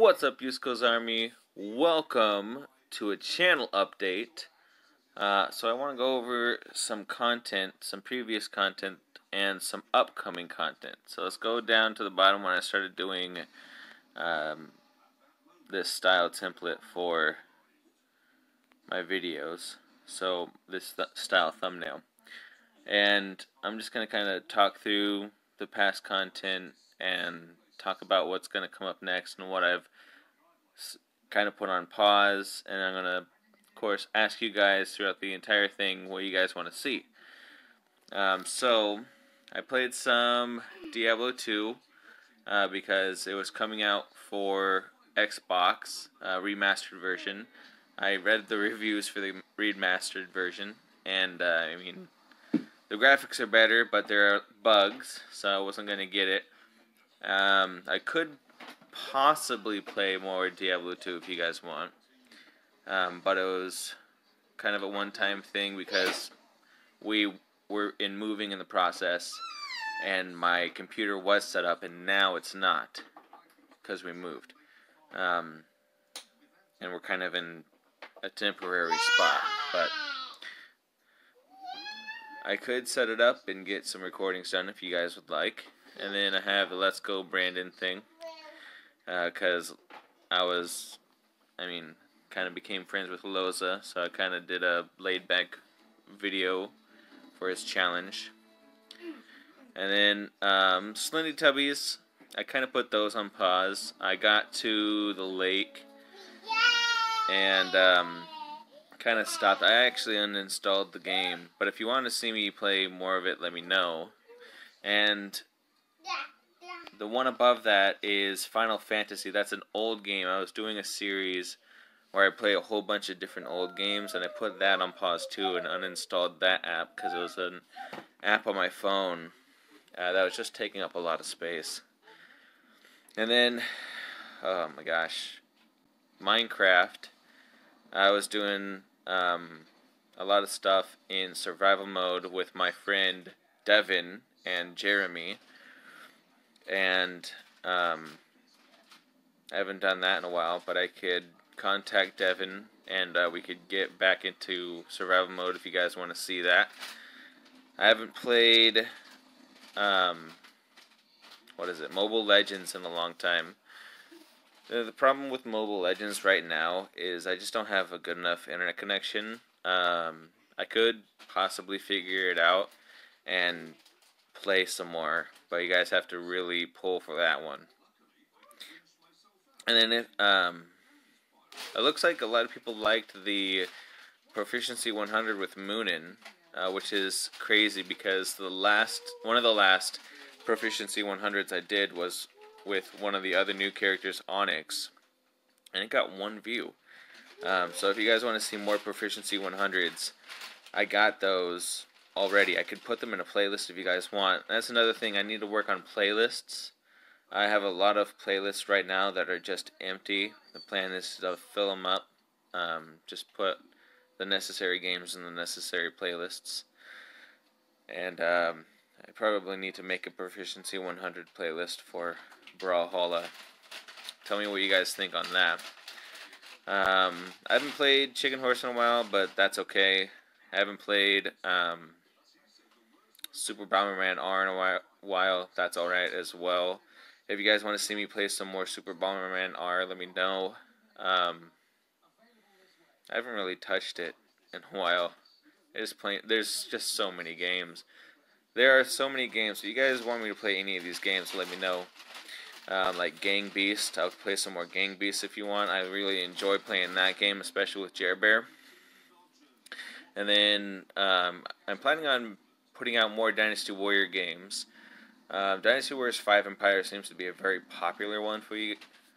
What's up, U-Skillz Army? Welcome to a channel update. Uh, so I want to go over some content, some previous content, and some upcoming content. So let's go down to the bottom when I started doing um, this style template for my videos. So this th style thumbnail. And I'm just going to kind of talk through the past content and talk about what's going to come up next and what I've kind of put on pause. And I'm going to, of course, ask you guys throughout the entire thing what you guys want to see. Um, so, I played some Diablo 2 uh, because it was coming out for Xbox uh, remastered version. I read the reviews for the remastered version, and uh, I mean, the graphics are better, but there are bugs, so I wasn't going to get it. Um, I could possibly play more Diablo 2 if you guys want. Um, but it was kind of a one-time thing because we were in moving in the process and my computer was set up and now it's not because we moved. Um, and we're kind of in a temporary spot, but I could set it up and get some recordings done if you guys would like. And then I have the Let's Go Brandon thing. Because uh, I was, I mean, kind of became friends with Loza. So I kind of did a laid back video for his challenge. And then um, Slendy Tubbies, I kind of put those on pause. I got to the lake and um, kind of stopped. I actually uninstalled the game, but if you want to see me play more of it, let me know. And the one above that is Final Fantasy. That's an old game. I was doing a series where I play a whole bunch of different old games, and I put that on pause too and uninstalled that app because it was an app on my phone uh, that was just taking up a lot of space. And then, oh my gosh, Minecraft. I was doing um, a lot of stuff in survival mode with my friend Devin and Jeremy and um, I haven't done that in a while, but I could contact Devin and uh, we could get back into survival mode if you guys want to see that. I haven't played, um, what is it, Mobile Legends in a long time. The, problem with Mobile Legends right now is I just don't have a good enough internet connection. Um, I could possibly figure it out and play some more, but you guys have to really pull for that one. And then if um, it looks like a lot of people liked the proficiency 100 with Munin, uh, which is crazy because the last one of the last proficiency 100s I did was with one of the other new characters, Onyx, and it got one view. Um, so if you guys want to see more proficiency 100s, I got those already. I could put them in a playlist if you guys want. That's another thing. I need to work on playlists. I have a lot of playlists right now that are just empty. The plan is to fill them up. Um, just put the necessary games in the necessary playlists. And um, I probably need to make a Proficiency 100 playlist for Brawlhalla. Tell me what you guys think on that. Um, I haven't played Chicken Horse in a while, but that's okay. I haven't played um, Super Bomberman R in a while. That's alright as well. If you guys want to see me play some more Super Bomberman R, let me know. Um, I haven't really touched it in a while. It's playing. There's just so many games. There are so many games. If you guys want me to play any of these games, let me know. Um, like Gang Beast, I'll play some more Gang Beast if you want. I really enjoy playing that game, especially with Jer Bear. And then um, I'm planning on putting out more Dynasty Warrior games. Uh, Dynasty Warriors 5 Empire seems to be a very popular one for you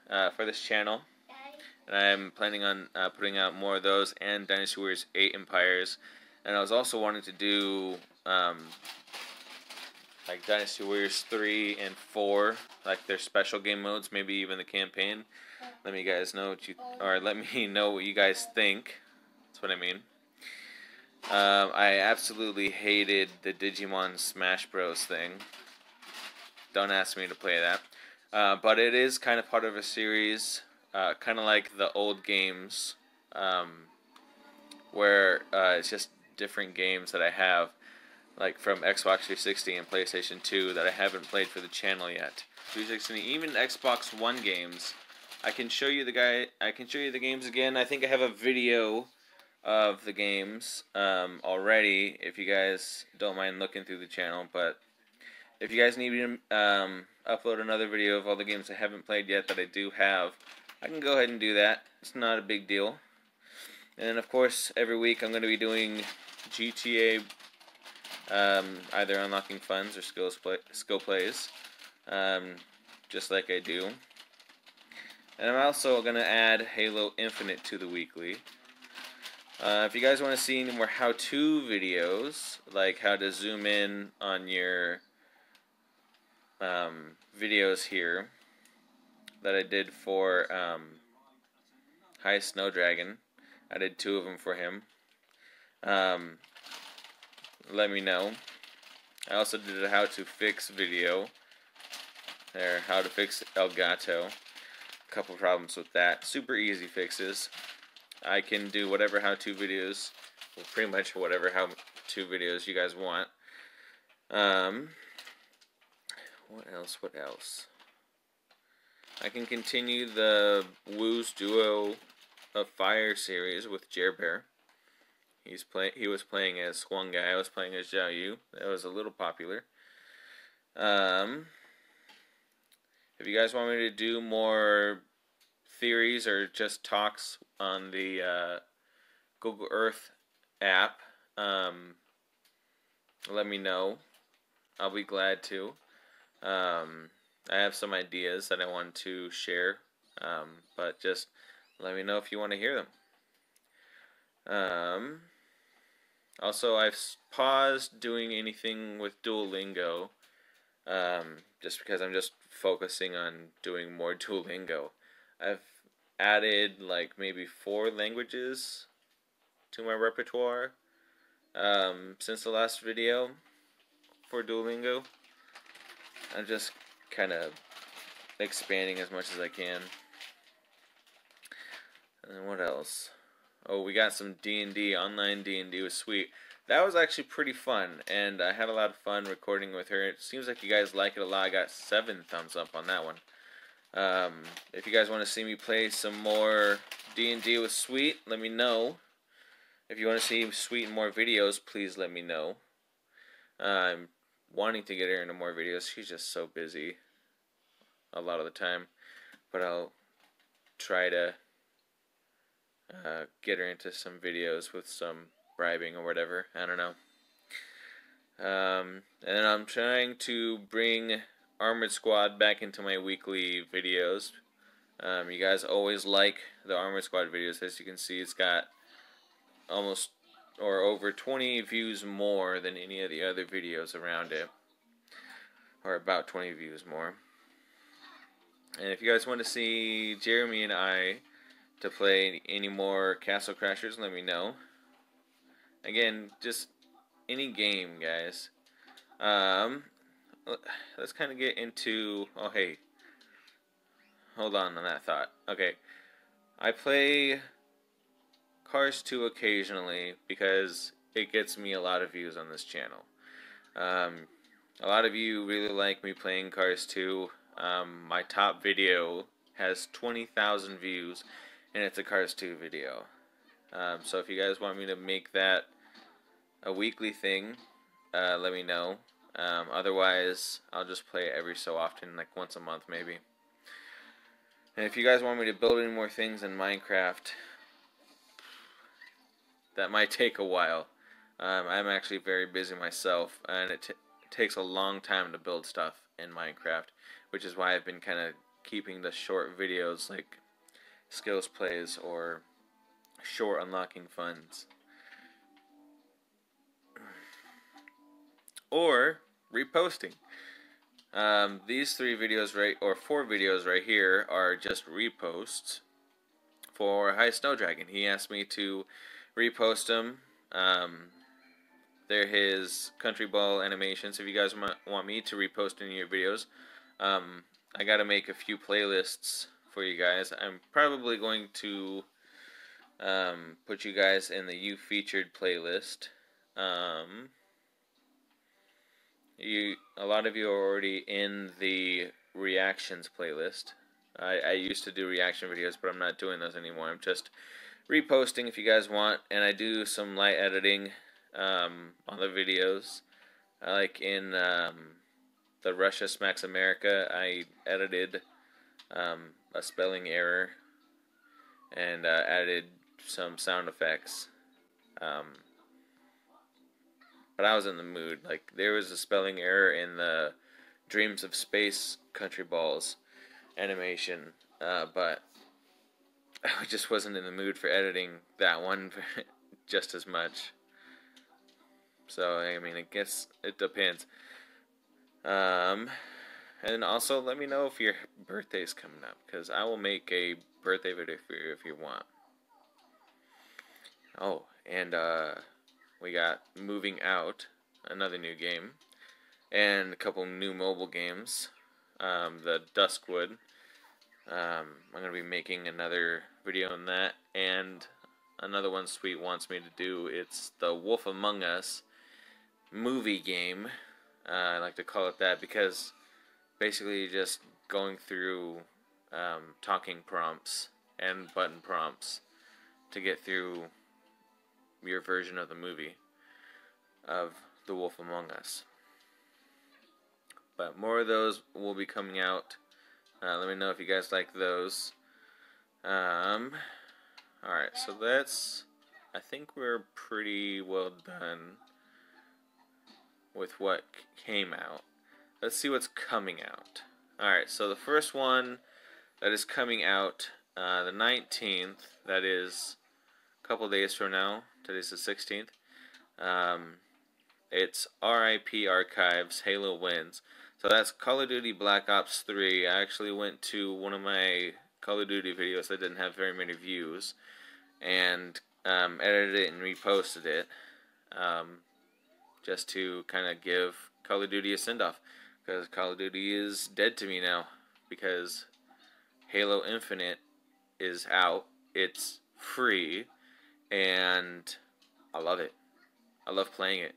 uh, for this channel. And I'm planning on uh, putting out more of those and Dynasty Warriors 8 Empires. And I was also wanting to do um, like Dynasty Warriors 3 and 4, like their special game modes, maybe even the campaign. Let me guys know what you, or let me know what you guys think. That's what I mean. Um, I absolutely hated the Digimon Smash Bros. thing. Don't ask me to play that. Uh, but it is kind of part of a series uh, kind of like the old games, um, where uh, it's just different games that I have, like from Xbox 360 and PlayStation 2 that I haven't played for the channel yet. 360, even Xbox One games. I can show you the guy. I can show you the games again. I think I have a video of the games um, already. If you guys don't mind looking through the channel, but if you guys need me to um, upload another video of all the games I haven't played yet that I do have, I can go ahead and do that. It's not a big deal. And of course, every week I'm going to be doing GTA, um, either unlocking funds or skills play, skill plays, um, just like I do. And I'm also going to add Halo Infinite to the weekly. Uh, if you guys want to see any more how-to videos, like how to zoom in on your um, videos here that I did for um, High Snow Dragon, I did two of them for him. Um, let me know. I also did a how to fix video. There, how to fix Elgato. A couple problems with that. Super easy fixes. I can do whatever how-to videos, well, pretty much whatever how-to videos you guys want. Um, what else? What else? I can continue the Wu's Duo of Fire series with Jerbear. He's play he was playing as Huang Gai. I was playing as Zhou Yu. That was a little popular. Um, if you guys want me to do more theories or just talks on the uh, Google Earth app, um, let me know. I'll be glad to. Um, I have some ideas that I want to share, um, but just let me know if you want to hear them. Um, also, I've paused doing anything with Duolingo um, just because I'm just focusing on doing more Duolingo. I've added like maybe four languages to my repertoire um, since the last video for Duolingo. I'm just kind of expanding as much as I can. And then what else? Oh, we got some D&D, online D&D was sweet. That was actually pretty fun, and I had a lot of fun recording with her. It seems like you guys like it a lot. I got seven thumbs up on that one. Um, if you guys want to see me play some more D&D with Sweet, let me know. If you want to see Sweet in more videos, please let me know. Uh, I'm wanting to get her into more videos. She's just so busy a lot of the time. But I'll try to uh, get her into some videos with some bribing or whatever. I don't know. Um, and I'm trying to bring Armored Squad back into my weekly videos. Um, you guys always like the Armored Squad videos. As you can see, it's got almost or over 20 views more than any of the other videos around it. Or about 20 views more. And if you guys want to see Jeremy and I to play any more Castle Crashers, let me know. Again, just any game, guys. Um, let's kind of get into. Oh, hey. Hold on on that thought. Okay. I play Cars 2 occasionally because it gets me a lot of views on this channel. Um, a lot of you really like me playing Cars 2. Um, my top video has 20,000 views and it's a Cars 2 video. Um, so if you guys want me to make that a weekly thing, uh, let me know. Um, otherwise, I'll just play it every so often, like once a month maybe. And if you guys want me to build any more things in Minecraft, that might take a while. Um, I'm actually very busy myself, and it, it takes a long time to build stuff in Minecraft, which is why I've been kind of keeping the short videos like skills plays or short unlocking funds. Or reposting. Um, these three videos right or four videos right here are just reposts for High Snow Dragon. He asked me to repost them. Um, they're his country ball animations. If you guys want me to repost any of your videos, um, I got to make a few playlists for you guys. I'm probably going to um, put you guys in the You Featured playlist. Um, you, a lot of you are already in the reactions playlist. I, I used to do reaction videos, but I'm not doing those anymore. I'm just reposting if you guys want, and I do some light editing um, on the videos. like in um, the Russia Smacks America, I edited um, a spelling error and uh, added some sound effects. But I was in the mood. Like there was a spelling error in the Dreams of Space Country Balls animation, uh, but I just wasn't in the mood for editing that one just as much. So I mean, I guess it depends. Um, and also let me know if your birthday's coming up, because I will make a birthday video for you if you want. Oh, and uh, we got Moving Out, another new game, and a couple new mobile games. Um, the Duskwood. Um, I'm going to be making another video on that, and another one Sweet wants me to do. It's the Wolf Among Us movie game. Uh, I like to call it that because basically just going through um, talking prompts and button prompts to get through your version of the movie of The Wolf Among Us. But more of those will be coming out. Uh, let me know if you guys like those. Um, Alright, so that's. I think we're pretty well done with what came out. Let's see what's coming out. Alright, so the first one that is coming out uh, the 19th, that is a couple days from now, today's the 16th. Um, it's RIP Archives Halo Wins. So that's Call of Duty Black Ops 3. I actually went to one of my Call of Duty videos that didn't have very many views and um, edited it and reposted it um, just to kind of give Call of Duty a send off because Call of Duty is dead to me now because Halo Infinite is out. It's free and I love it. I love playing it.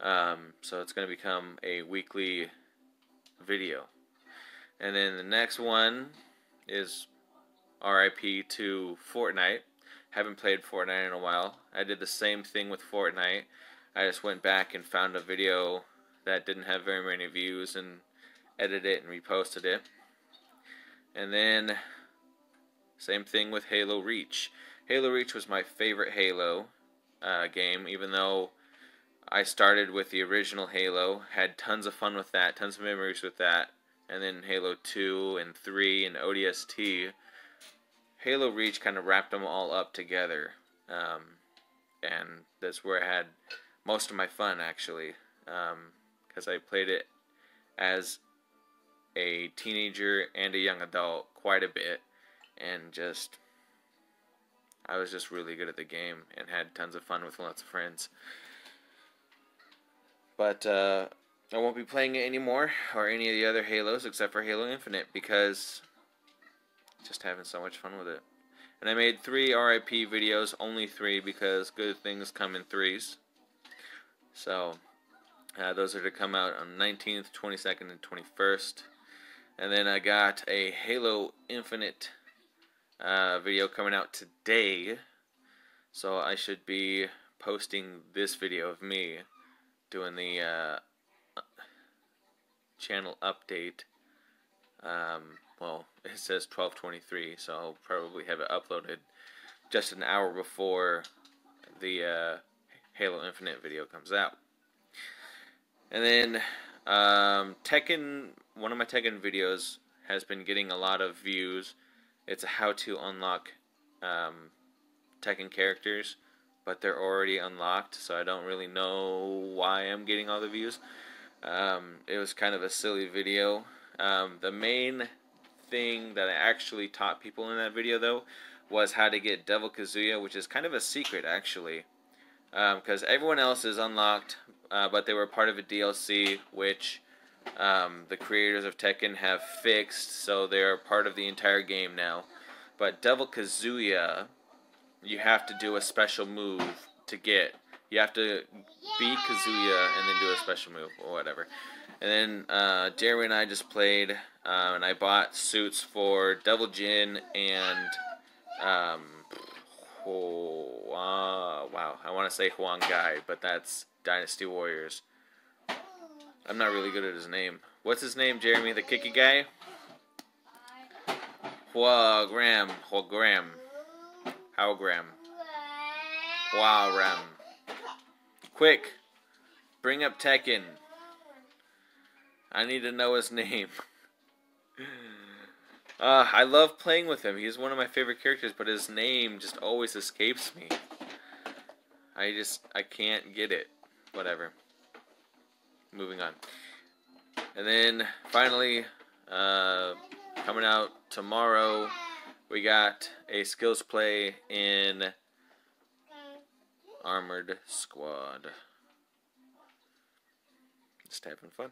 Um, so it's going to become a weekly video. And then the next one is RIP to Fortnite. Haven't played Fortnite in a while. I did the same thing with Fortnite. I just went back and found a video that didn't have very many views and edited it and reposted it. And then same thing with Halo Reach. Halo Reach was my favorite Halo uh, game, even though I started with the original Halo, had tons of fun with that, tons of memories with that, and then Halo 2 and 3 and ODST. Halo Reach kind of wrapped them all up together, um, and that's where I had most of my fun actually, because um, I played it as a teenager and a young adult quite a bit, and just I was just really good at the game and had tons of fun with lots of friends. But uh, I won't be playing it anymore or any of the other Halos except for Halo Infinite because just having so much fun with it. And I made three RIP videos, only three because good things come in threes. So uh, those are to come out on 19th, 22nd, and 21st. And then I got a Halo Infinite uh, video coming out today. So I should be posting this video of me doing the uh, channel update. Um, well, it says 12:23, so I'll probably have it uploaded just an hour before the uh, Halo Infinite video comes out. And then um, Tekken, one of my Tekken videos has been getting a lot of views. It's a how to unlock um, Tekken characters but they're already unlocked, so I don't really know why I'm getting all the views. Um, it was kind of a silly video. Um, the main thing that I actually taught people in that video, though, was how to get Devil Kazuya, which is kind of a secret, actually. Because um, everyone else is unlocked, uh, but they were part of a DLC, which um, the creators of Tekken have fixed, so they're part of the entire game now. But Devil Kazuya, you have to do a special move to get. You have to beat Kazuya and then do a special move or whatever. And then uh, Jeremy and I just played, uh, and I bought suits for Devil Jin and um, oh, uh, wow, I want to say Huang Gai, but that's Dynasty Warriors. I'm not really good at his name. What's his name, Jeremy? The kicky guy? Hua Graham. Hua Graham. How Graham. Hua Ram. Quick! Bring up Tekken. I need to know his name. uh, I love playing with him. He's one of my favorite characters, but his name just always escapes me. I just, I can't get it. Whatever moving on. And then finally, uh, coming out tomorrow, we got a skills play in Armored Squad. Just having fun.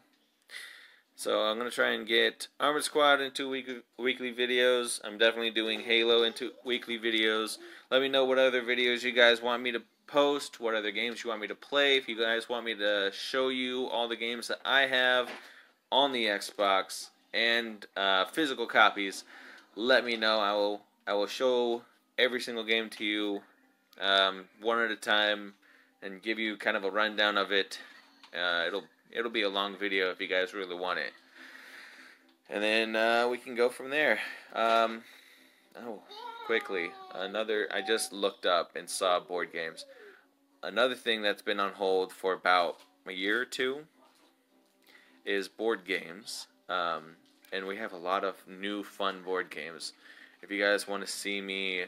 So I'm to try and get Armored Squad into weekly, weekly videos. I'm definitely doing Halo into weekly videos. Let me know what other videos you guys want me to post, what other games you want me to play. If you guys want me to show you all the games that I have on the Xbox and uh, physical copies, let me know. I will I will show every single game to you um, one at a time and give you kind of a rundown of it. Uh, it'll it'll be a long video if you guys really want it. And then uh, we can go from there. Um, oh quickly. Another, I just looked up and saw board games. Another thing that's been on hold for about a year or two is board games. Um, and we have a lot of new fun board games. If you guys want to see me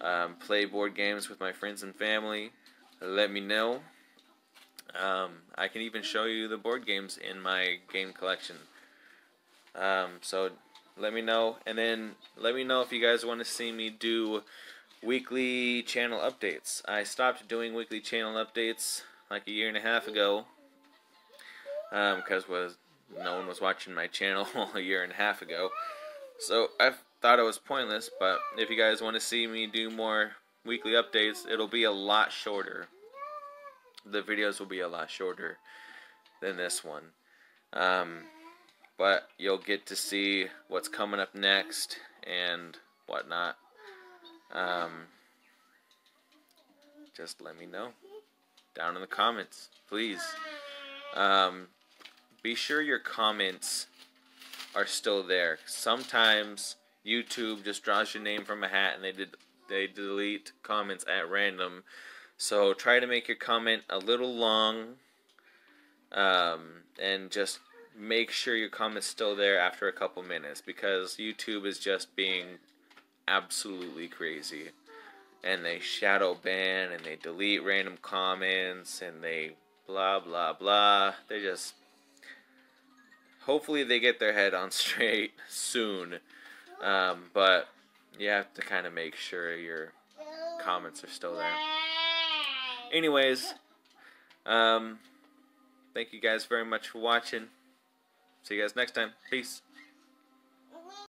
um, play board games with my friends and family, let me know. Um, I can even show you the board games in my game collection. Um, so let me know. And then let me know if you guys want to see me do weekly channel updates. I stopped doing weekly channel updates like a year and a half ago because um, was no one was watching my channel a year and a half ago. So I thought it was pointless, but if you guys want to see me do more weekly updates, it'll be a lot shorter. The videos will be a lot shorter than this one. Um, but you'll get to see what's coming up next and whatnot. Um, just let me know down in the comments, please. Um, be sure your comments are still there. Sometimes YouTube just draws your name from a hat and they did they delete comments at random. So try to make your comment a little long um, and just make sure your comment's still there after a couple minutes because YouTube is just being absolutely crazy. And they shadow ban and they delete random comments and they blah blah blah. They just hopefully they get their head on straight soon. Um, but you have to kind of make sure your comments are still there. Anyways, um, thank you guys very much for watching. See you guys next time. Peace.